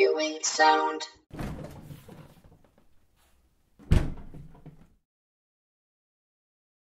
You sound.